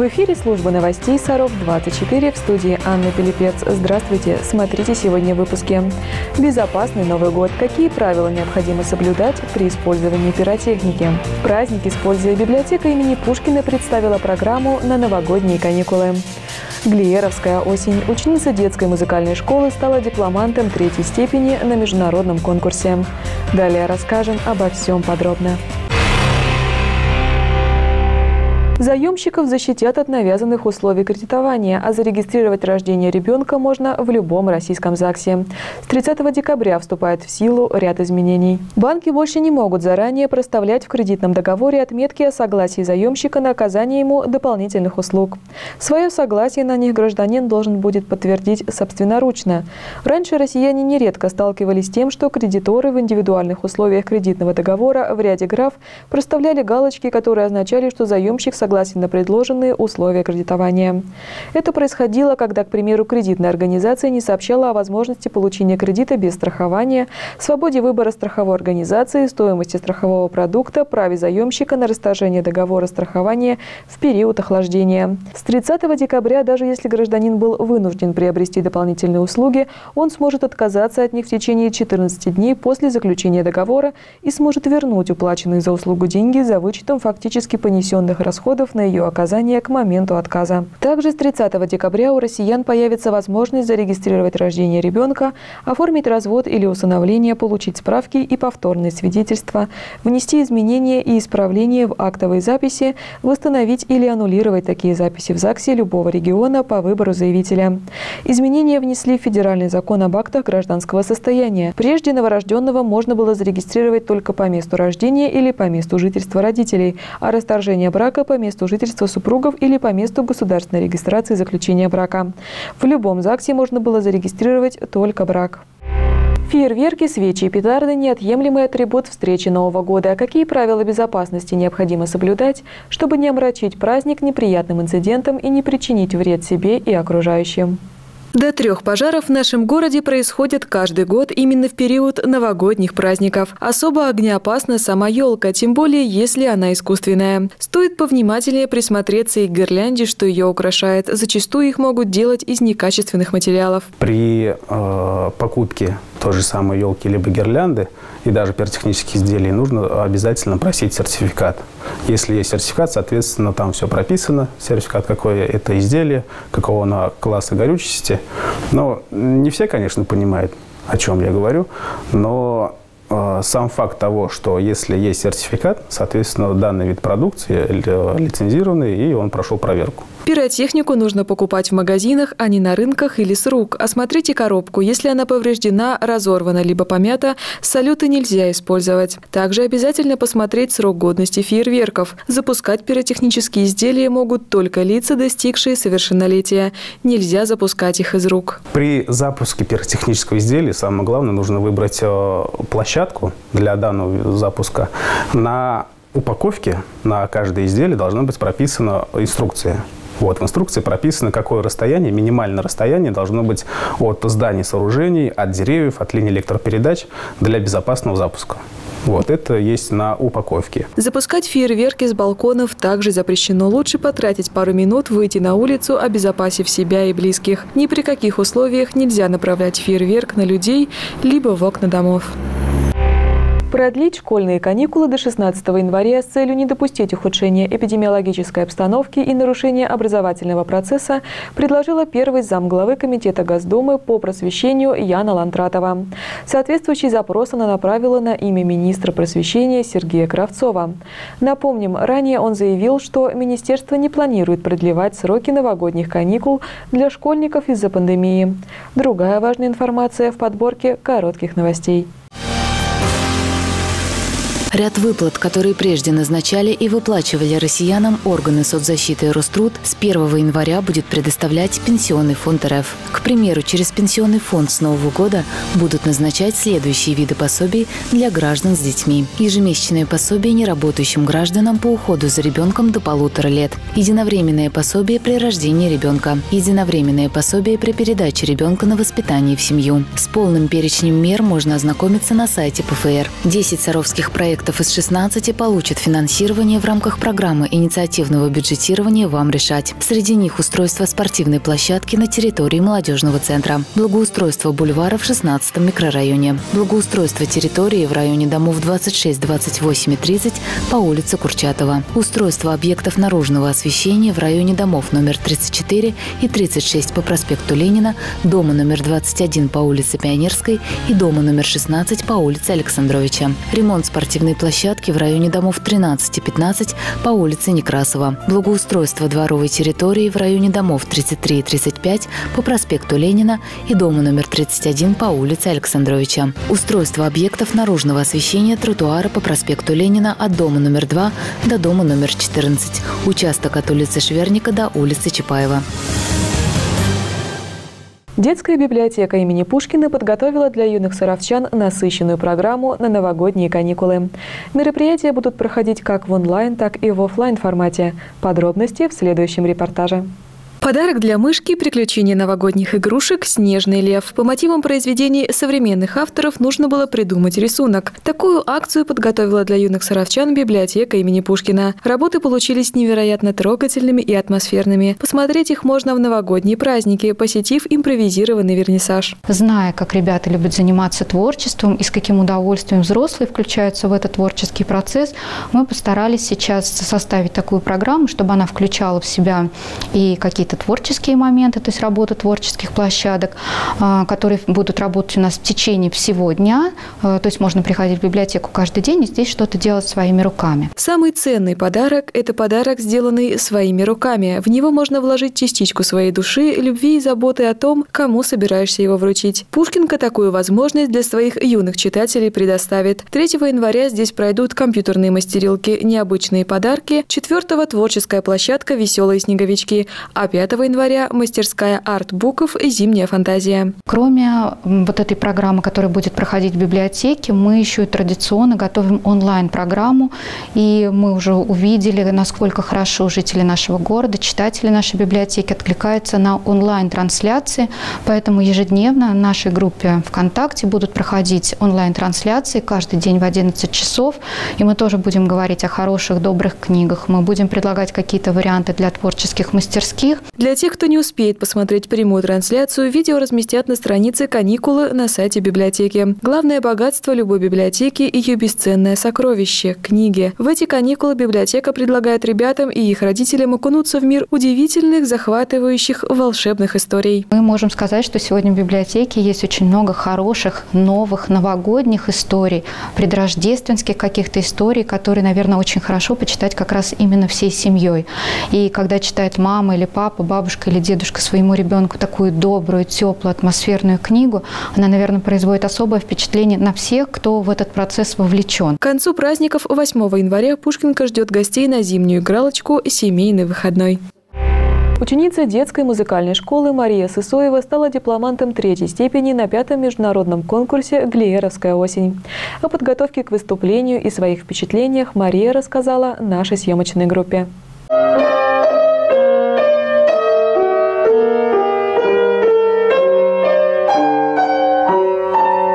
В эфире служба новостей «Саров-24» в студии Анна Пилипец. Здравствуйте! Смотрите сегодня в выпуске. Безопасный Новый год. Какие правила необходимо соблюдать при использовании пиротехники? Праздник, используя библиотека имени Пушкина, представила программу на новогодние каникулы. Глиеровская осень. Ученица детской музыкальной школы стала дипломантом третьей степени на международном конкурсе. Далее расскажем обо всем подробно. Заемщиков защитят от навязанных условий кредитования, а зарегистрировать рождение ребенка можно в любом российском ЗАГСе. С 30 декабря вступает в силу ряд изменений. Банки больше не могут заранее проставлять в кредитном договоре отметки о согласии заемщика на оказание ему дополнительных услуг. Свое согласие на них гражданин должен будет подтвердить собственноручно. Раньше россияне нередко сталкивались с тем, что кредиторы в индивидуальных условиях кредитного договора в ряде граф проставляли галочки, которые означали, что заемщик согласен согласен на предложенные условия кредитования. Это происходило, когда, к примеру, кредитная организация не сообщала о возможности получения кредита без страхования, свободе выбора страховой организации, стоимости страхового продукта, праве заемщика на расторжение договора страхования в период охлаждения. С 30 декабря, даже если гражданин был вынужден приобрести дополнительные услуги, он сможет отказаться от них в течение 14 дней после заключения договора и сможет вернуть уплаченные за услугу деньги за вычетом фактически понесенных расходов расходов на ее оказание к моменту отказа. Также с 30 декабря у россиян появится возможность зарегистрировать рождение ребенка, оформить развод или усыновление, получить справки и повторные свидетельства, внести изменения и исправления в актовые записи, восстановить или аннулировать такие записи в ЗАГСе любого региона по выбору заявителя. Изменения внесли в федеральный закон об актах гражданского состояния. Прежде новорожденного можно было зарегистрировать только по месту рождения или по месту жительства родителей, а расторжение брака по месту месту жительства супругов или по месту государственной регистрации заключения брака. В любом ЗАГСе можно было зарегистрировать только брак. Фейерверки, свечи и петарды – неотъемлемый атрибут встречи Нового года. Какие правила безопасности необходимо соблюдать, чтобы не омрачить праздник неприятным инцидентом и не причинить вред себе и окружающим? До трех пожаров в нашем городе происходит каждый год именно в период новогодних праздников. Особо огнеопасна сама елка, тем более если она искусственная. Стоит повнимательнее присмотреться и к гирлянде, что ее украшает. Зачастую их могут делать из некачественных материалов. При э, покупке той же самой елки либо гирлянды и даже пиротехнических изделий нужно обязательно просить сертификат. Если есть сертификат, соответственно, там все прописано, сертификат, какое это изделие, какого оно класса горючести. Но не все, конечно, понимают, о чем я говорю, но э, сам факт того, что если есть сертификат, соответственно, данный вид продукции э, лицензированный, и он прошел проверку. Пиротехнику нужно покупать в магазинах, а не на рынках или с рук. Осмотрите коробку. Если она повреждена, разорвана либо помята, салюты нельзя использовать. Также обязательно посмотреть срок годности фейерверков. Запускать пиротехнические изделия могут только лица, достигшие совершеннолетия. Нельзя запускать их из рук. При запуске пиротехнического изделия самое главное нужно выбрать э, площадку для данного запуска. На упаковке на каждое изделие должна быть прописана инструкция. Вот, в инструкции прописано, какое расстояние, минимальное расстояние должно быть от зданий, сооружений, от деревьев, от линий электропередач для безопасного запуска. Вот, это есть на упаковке. Запускать фейерверки с балконов также запрещено. Лучше потратить пару минут, выйти на улицу, обезопасив себя и близких. Ни при каких условиях нельзя направлять фейерверк на людей, либо в окна домов. Продлить школьные каникулы до 16 января с целью не допустить ухудшения эпидемиологической обстановки и нарушения образовательного процесса предложила первый замглавы Комитета Госдумы по просвещению Яна Лантратова. Соответствующий запрос она направила на имя министра просвещения Сергея Кравцова. Напомним, ранее он заявил, что министерство не планирует продлевать сроки новогодних каникул для школьников из-за пандемии. Другая важная информация в подборке коротких новостей. Ряд выплат, которые прежде назначали и выплачивали россиянам органы соцзащиты Роструд, с 1 января будет предоставлять Пенсионный фонд РФ. К примеру, через Пенсионный фонд с Нового года будут назначать следующие виды пособий для граждан с детьми. Ежемесячное пособие неработающим гражданам по уходу за ребенком до полутора лет. Единовременное пособие при рождении ребенка. Единовременное пособие при передаче ребенка на воспитание в семью. С полным перечнем мер можно ознакомиться на сайте ПФР. 10 саровских проектов объектов из 16 получат финансирование в рамках программы инициативного бюджетирования «Вам решать». Среди них устройство спортивной площадки на территории молодежного центра, благоустройство бульвара в 16 микрорайоне, благоустройство территории в районе домов 26, 28 и 30 по улице Курчатова, устройство объектов наружного освещения в районе домов номер 34 и 36 по проспекту Ленина, дома номер 21 по улице Пионерской и дома номер 16 по улице Александровича. Ремонт спортивной площадки в районе домов 13 и 15 по улице Некрасова. Благоустройство дворовой территории в районе домов 33 и 35 по проспекту Ленина и дома номер 31 по улице Александровича. Устройство объектов наружного освещения тротуара по проспекту Ленина от дома номер 2 до дома номер 14. Участок от улицы Шверника до улицы Чапаева. Детская библиотека имени Пушкина подготовила для юных саровчан насыщенную программу на новогодние каникулы. Мероприятия будут проходить как в онлайн, так и в офлайн формате. Подробности в следующем репортаже. Подарок для мышки, приключения новогодних игрушек, снежный лев. По мотивам произведений современных авторов нужно было придумать рисунок. Такую акцию подготовила для юных саровчан библиотека имени Пушкина. Работы получились невероятно трогательными и атмосферными. Посмотреть их можно в новогодние праздники, посетив импровизированный вернисаж. Зная, как ребята любят заниматься творчеством и с каким удовольствием взрослые включаются в этот творческий процесс, мы постарались сейчас составить такую программу, чтобы она включала в себя и какие-то какие-то творческие моменты, то есть работа творческих площадок, а, которые будут работать у нас в течение всего дня. А, то есть можно приходить в библиотеку каждый день и здесь что-то делать своими руками. Самый ценный подарок – это подарок, сделанный своими руками. В него можно вложить частичку своей души, любви и заботы о том, кому собираешься его вручить. Пушкинка такую возможность для своих юных читателей предоставит. 3 января здесь пройдут компьютерные мастерилки «Необычные подарки», 4 творческая площадка «Веселые снеговички», а 5 5 января мастерская арт-буков «Зимняя фантазия». Кроме вот этой программы, которая будет проходить в библиотеке, мы еще и традиционно готовим онлайн-программу. И мы уже увидели, насколько хорошо жители нашего города, читатели нашей библиотеки откликаются на онлайн-трансляции. Поэтому ежедневно в нашей группе ВКонтакте будут проходить онлайн-трансляции каждый день в 11 часов. И мы тоже будем говорить о хороших, добрых книгах. Мы будем предлагать какие-то варианты для творческих мастерских. Для тех, кто не успеет посмотреть прямую трансляцию, видео разместят на странице «Каникулы» на сайте библиотеки. Главное богатство любой библиотеки – ее бесценное сокровище – книги. В эти каникулы библиотека предлагает ребятам и их родителям окунуться в мир удивительных, захватывающих, волшебных историй. Мы можем сказать, что сегодня в библиотеке есть очень много хороших, новых, новогодних историй, предрождественских каких-то историй, которые, наверное, очень хорошо почитать как раз именно всей семьей. И когда читает мама или папа, папа, бабушка или дедушка своему ребенку такую добрую, теплую, атмосферную книгу, она, наверное, производит особое впечатление на всех, кто в этот процесс вовлечен. К концу праздников 8 января Пушкинка ждет гостей на зимнюю игралочку «Семейный выходной». Ученица детской музыкальной школы Мария Сысоева стала дипломантом третьей степени на пятом международном конкурсе «Глиеровская осень». О подготовке к выступлению и своих впечатлениях Мария рассказала нашей съемочной группе.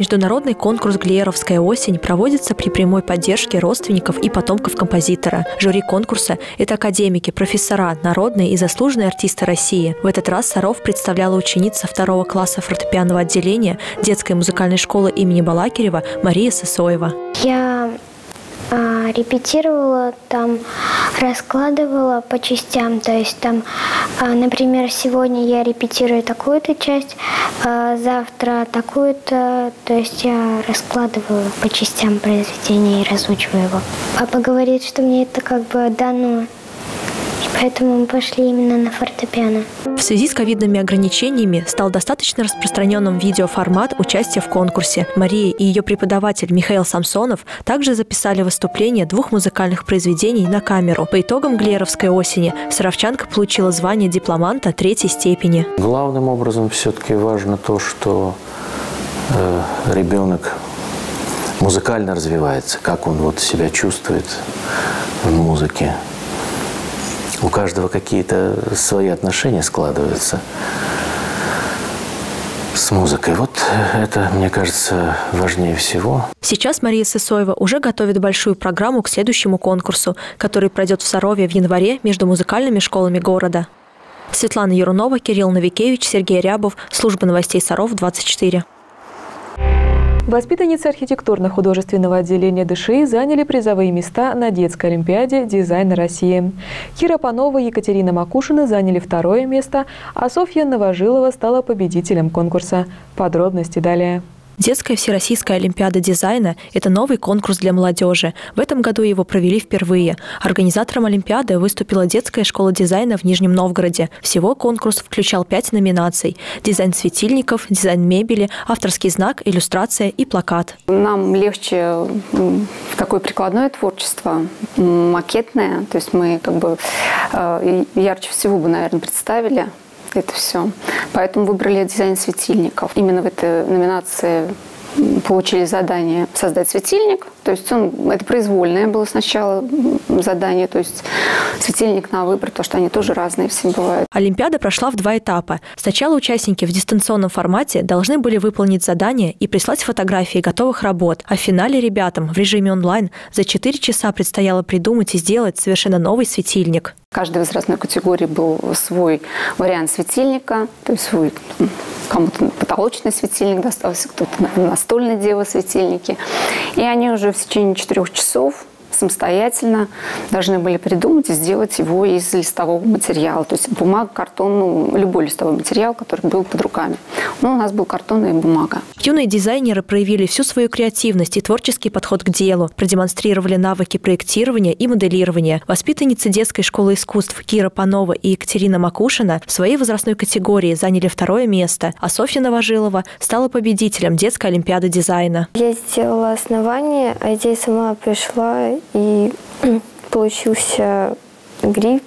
Международный конкурс «Глиеровская осень» проводится при прямой поддержке родственников и потомков композитора. Жюри конкурса – это академики, профессора, народные и заслуженные артисты России. В этот раз Саров представляла ученица второго класса фортепианного отделения детской музыкальной школы имени Балакирева Мария Сысоева. Я репетировала, там раскладывала по частям. То есть там, а, например, сегодня я репетирую такую-то часть, а завтра такую-то. То есть я раскладываю по частям произведения и разучиваю его. Папа говорит, что мне это как бы дано. Поэтому мы пошли именно на фортепиано. В связи с ковидными ограничениями стал достаточно распространенным видеоформат участия в конкурсе. Мария и ее преподаватель Михаил Самсонов также записали выступление двух музыкальных произведений на камеру. По итогам Глеровской осени Саровчанка получила звание дипломанта третьей степени. Главным образом все-таки важно то, что э, ребенок музыкально развивается, как он вот себя чувствует в музыке у каждого какие-то свои отношения складываются с музыкой. Вот это, мне кажется, важнее всего. Сейчас Мария Сысоева уже готовит большую программу к следующему конкурсу, который пройдет в Сарове в январе между музыкальными школами города. Светлана Ярунова, Кирилл Новикевич, Сергей Рябов. Служба новостей Саров, 24. Воспитанницы архитектурно-художественного отделения ДШИ заняли призовые места на детской олимпиаде «Дизайн России». Кира Панова и Екатерина Макушина заняли второе место, а Софья Новожилова стала победителем конкурса. Подробности далее. Детская всероссийская олимпиада дизайна – это новый конкурс для молодежи. В этом году его провели впервые. Организатором олимпиады выступила детская школа дизайна в Нижнем Новгороде. Всего конкурс включал пять номинаций – дизайн светильников, дизайн мебели, авторский знак, иллюстрация и плакат. Нам легче такое прикладное творчество, макетное. То есть мы как бы э, ярче всего бы, наверное, представили это все. Поэтому выбрали дизайн светильников. Именно в этой номинации получили задание создать светильник. То есть он, это произвольное было сначала задание, то есть светильник на выбор, потому что они тоже разные все бывают. Олимпиада прошла в два этапа. Сначала участники в дистанционном формате должны были выполнить задание и прислать фотографии готовых работ. А в финале ребятам в режиме онлайн за 4 часа предстояло придумать и сделать совершенно новый светильник. В каждой возрастной категории был свой вариант светильника, то есть свой кому-то потолочный светильник достался, кто-то настольный делал светильники. И они уже в течение четырех часов самостоятельно должны были придумать и сделать его из листового материала. То есть бумага, картон, ну, любой листовой материал, который был под руками. Но у нас был картон и бумага. Юные дизайнеры проявили всю свою креативность и творческий подход к делу, продемонстрировали навыки проектирования и моделирования. Воспитанницы детской школы искусств Кира Панова и Екатерина Макушина в своей возрастной категории заняли второе место, а Софья Новожилова стала победителем детской олимпиады дизайна. Я сделала основание, а идея сама пришла, и получился гриб.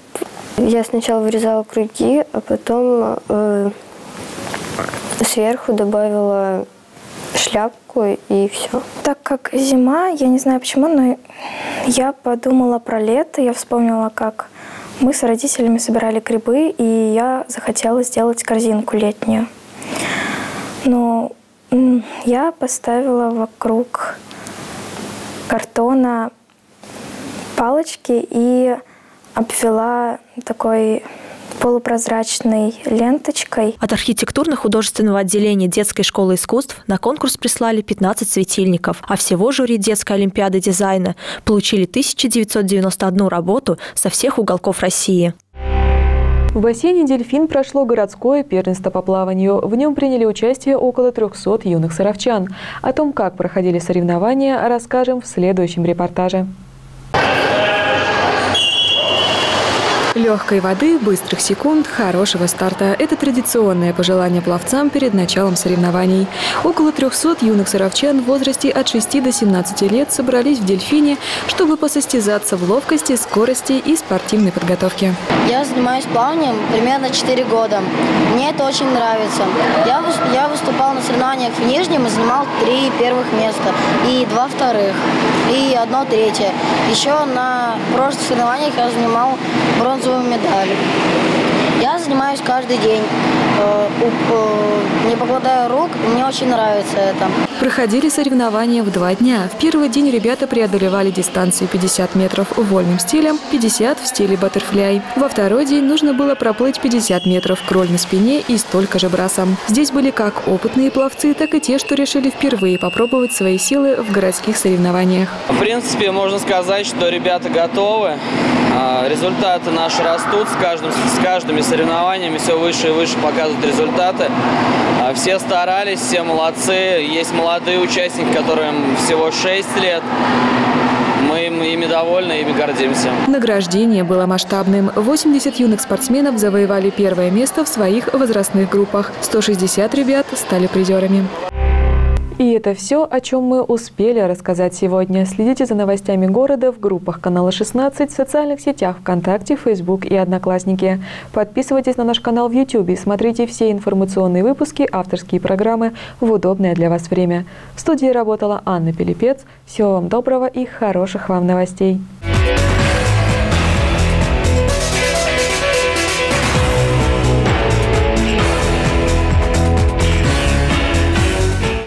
Я сначала вырезала круги, а потом э, сверху добавила шляпку и все. Так как зима, я не знаю почему, но я подумала про лето, я вспомнила, как мы с родителями собирали грибы, и я захотела сделать корзинку летнюю. Но я поставила вокруг картона палочки и обвела такой полупрозрачной ленточкой. От архитектурно-художественного отделения детской школы искусств на конкурс прислали 15 светильников, а всего жюри детской олимпиады дизайна получили 1991 работу со всех уголков России. В бассейне «Дельфин» прошло городское первенство по плаванию. В нем приняли участие около 300 юных саровчан. О том, как проходили соревнования, расскажем в следующем репортаже. Легкой воды, быстрых секунд, хорошего старта – это традиционное пожелание пловцам перед началом соревнований. Около 300 юных саровчан в возрасте от 6 до 17 лет собрались в «Дельфине», чтобы посостязаться в ловкости, скорости и спортивной подготовке. Я занимаюсь плаванием примерно 4 года. Мне это очень нравится. Я, выступал на соревнованиях в Нижнем и занимал три первых места, и два вторых, и одно третье. Еще на прошлых соревнованиях я занимал бронзовый бронзовую медаль. Я занимаюсь каждый день, э, э, не покладая рук, мне очень нравится это. Проходили соревнования в два дня. В первый день ребята преодолевали дистанцию 50 метров вольным стилем, 50 в стиле баттерфляй. Во второй день нужно было проплыть 50 метров кроль на спине и столько же брасом. Здесь были как опытные пловцы, так и те, что решили впервые попробовать свои силы в городских соревнованиях. В принципе, можно сказать, что ребята готовы. А, результаты наши растут с, каждым, с каждыми соревнованиями, все выше и выше показывают результаты. А, все старались, все молодцы. Есть молодые участники, которым всего 6 лет. Мы ими довольны, ими гордимся. Награждение было масштабным. 80 юных спортсменов завоевали первое место в своих возрастных группах. 160 ребят стали призерами. И это все, о чем мы успели рассказать сегодня. Следите за новостями города в группах канала 16, в социальных сетях ВКонтакте, Facebook и Одноклассники. Подписывайтесь на наш канал в YouTube и смотрите все информационные выпуски, авторские программы в удобное для вас время. В студии работала Анна Пилипец. Всего вам доброго и хороших вам новостей.